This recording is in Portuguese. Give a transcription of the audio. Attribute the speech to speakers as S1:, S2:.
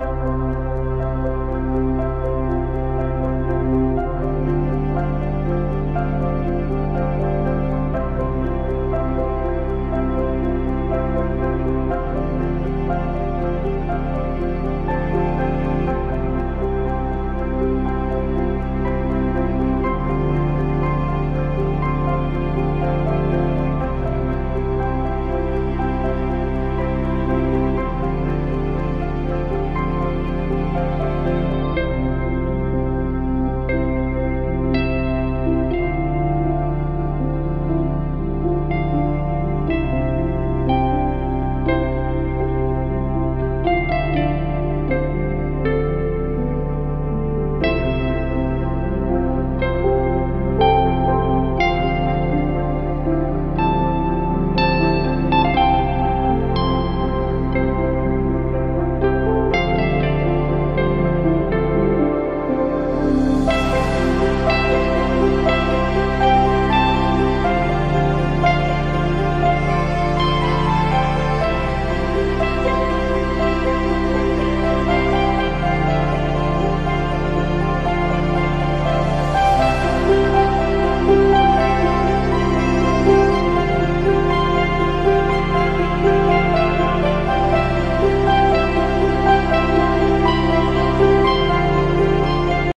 S1: Música